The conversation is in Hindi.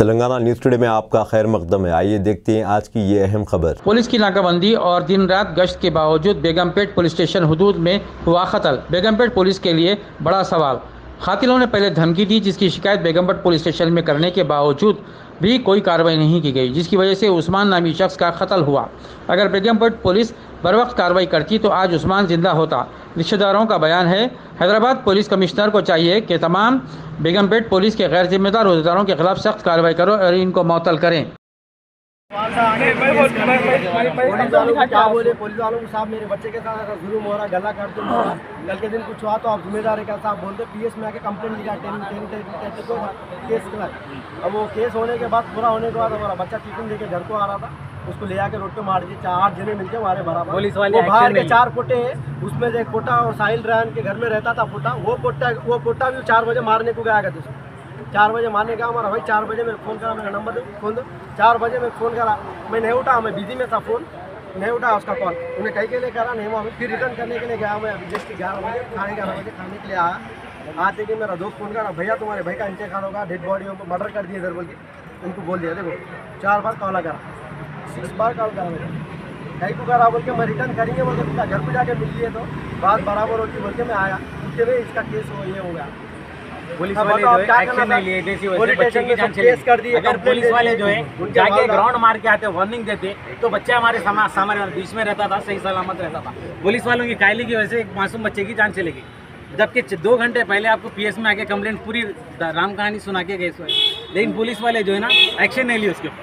तेलंगाना न्यूज़ टुडे में आपका खैर मकदम है। आइए देखते हैं आज की ये अहम खबर। पुलिस की नाकाबंदी और दिन रात गश्त के बावजूद बेगमपेट पुलिस स्टेशन हदूद में हुआ कतल। बेगमपेट पुलिस के लिए बड़ा सवाल। कातिलों ने पहले धमकी दी, जिसकी शिकायत बेगमपेट पुलिस स्टेशन में करने के बावजूद भी कोई कार्रवाई नहीं की गई, जिसकी वजह से उस्मान नामी शख्स का कत्ल हुआ। अगर बेगमपेट पुलिस बर वक्त कार्रवाई करती तो आज उस्मान ज़िंदा होता। रिश्तेदारों का बयान है, हैदराबाद पुलिस कमिश्नर को चाहिए कि तमाम बेगमपेट पुलिस के गैर जिम्मेदार अहदेदारों के खिलाफ सख्त कार्रवाई करो और इनको मअतल करें। तो अब वो केस होने के बाद पूरा होने के बाद हमारा बच्चा लेके घर को आ रहा था उसको ले आके रोड पे मार दिए चार आठ जने मिलके हमारे बराबर। पुलिस वाले वो बाहर के चार पोटे हैं उसमें से एक पोटा और साहिल रैन के घर में रहता था पोटा वो पोटा वो पोटा भी चार बजे मारने को गया करते उसको चार बजे मारने का हमारा भाई चार बजे मेरे फ़ोन करा मेरा नंबर फ़ोन दो। चार बजे मैं फ़ोन करा मैं नहीं उठा मैं बिज़ी में था फ़ोन नहीं उठा उसका कॉल उन्हें कहीं के लिए करा नहीं हुआ फिर रिटर्न करने के लिए गया मैं अभी जस्ट ग्यारह बजे खाने ग्यारह बजे खाने के लिए आया। आते कि मेरा दोस्त फ़ोन करा भैया तुम्हारे भाई का इंतकाल होगा डेड बॉडी को मर्डर कर दिए इधर बोल के। उनको बोल दिया देखो चार बार कॉल करा। सिक्स बार कॉल करा मेरे। कहीं को करा बोल के मैं रिटर्न करेंगे बोल के घर पे जाके मिल लिए तो। बात बराबर होती बोल के मैं आया। उसके लिए इसका केस हो ये हो गया। पुलिस वाले जो है एक्शन नहीं लिए इसी वजह बच्चे की जान चली केस कर दिए, अगर पुलिस वाले जो है जाके ग्राउंड मार के आते वार्निंग देते तो बच्चा हमारे समा हमारे बीच में रहता था सही सलामत रहता था। पुलिस वालों की कायली की वजह से एक मासूम बच्चे की जान चलेगी जबकि दो घंटे पहले आपको पीएस में आके कंप्लेंट पूरी राम कहानी सुना के गए लेकिन पुलिस वाले जो है ना एक्शन नहीं लिए उसके ऊपर।